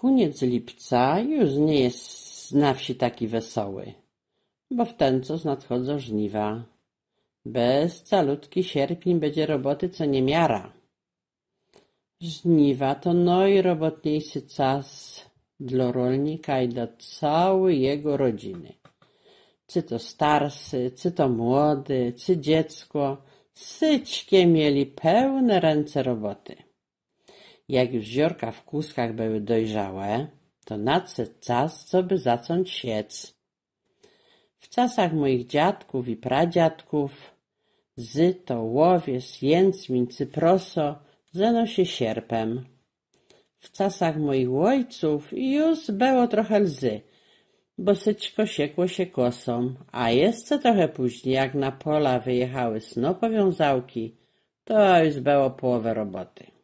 Koniec lipca już nie jest na wsi taki wesoły, bo w ten czas nadchodzą żniwa. Bez calutki sierpień będzie roboty co niemiara. Żniwa to najrobotniejszy czas dla rolnika i dla całej jego rodziny. Czy to starszy, czy to młody, czy dziecko, syćkie mieli pełne ręce roboty. Jak już ziorka w kłuskach były dojrzałe, to nadszedł czas, co by zacząć siec. W czasach moich dziadków i pradziadków zyto, łowiec, jęcmiń, cyproso zeno się sierpem. W czasach moich ojców już było trochę lzy, bo syćko siekło się kosą, a jeszcze trochę później, jak na pola wyjechały snopowiązałki, to już było połowę roboty.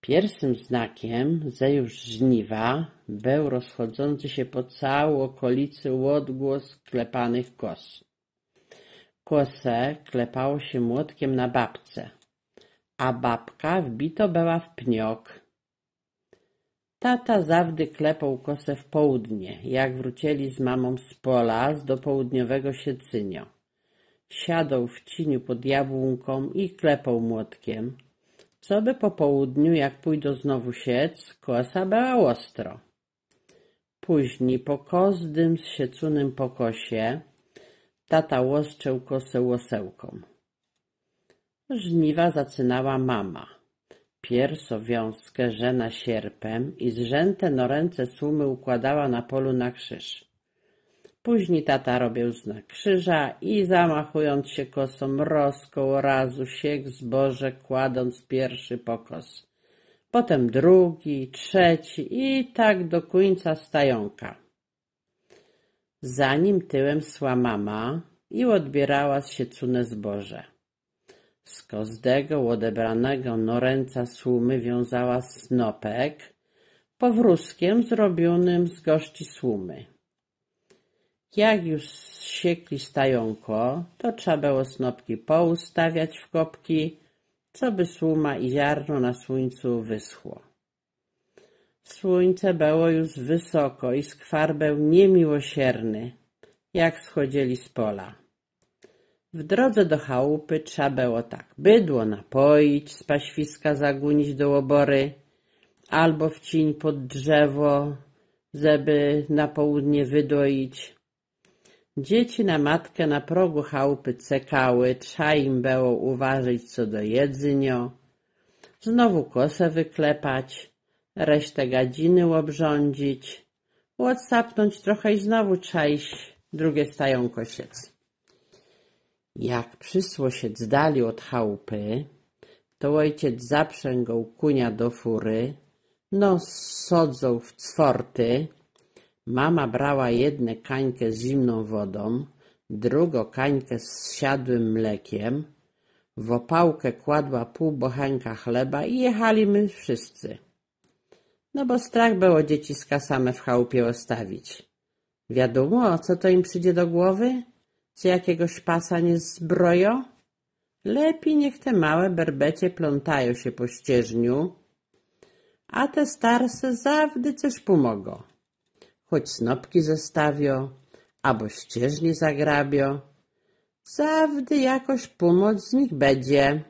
Pierwszym znakiem, już żniwa, był rozchodzący się po całej okolicy odgłos klepanych kos. Kosę klepało się młotkiem na babce, a babka wbito była w pniok. Tata zawdy klepał kosę w południe, jak wrócili z mamą z pola z do południowego siecynio. Siadał w cieniu pod jabłonką i klepał młotkiem, co by po południu, jak pójdą znowu siec, kosa była ostro. Później po kozdym siecunym pokosie tata łoszczył kosę łosełką. Żniwa zaczynała mama. Pierso wiązkę żena sierpem i zrzęte no ręce słumy układała na polu na krzyż. Później tata robił znak krzyża i zamachując się kosą rozkoł razu siek zboże kładąc pierwszy pokos. Potem drugi, trzeci i tak do końca stajonka. Zanim tyłem szła mama i odbierała siecune zboże. Z kozdego odebranego noręca słumy wiązała snopek powrózkiem zrobionym z gości słumy. Jak już siekli stajonko, to trzeba było snopki poustawiać w kopki, co by słuma i ziarno na słońcu wyschło. Słońce było już wysoko i skwar był niemiłosierny, jak schodzili z pola. W drodze do chałupy trzeba było tak bydło napoić, z paświska zagunić do łobory, albo w cień pod drzewo, żeby na południe wydoić, Dzieci na matkę na progu chałupy cekały, trza im było uważać co do jedzynio, znowu kosę wyklepać, resztę gadziny obrządzić, odsapnąć trochę i znowu trzeba iść drugie stają kosiec. Jak przysło się z dali od chałupy, to ojciec zaprzęgał kunia do fury, no sodzą w cworty, Mama brała jedne kańkę z zimną wodą, drugą kańkę z siadłym mlekiem, w opałkę kładła pół bochenka chleba i jechali my wszyscy. No bo strach było dzieciska same w chałupie ostawić. Wiadomo, co to im przyjdzie do głowy? Czy jakiegoś pasa nie zbroją? Lepiej niech te małe berbecie plątają się po ścieżniu, a te starsze zawdy coś pomogą choć snopki zostawio, albo ścieżni zagrabio, zawdy jakoś pomoc z nich będzie.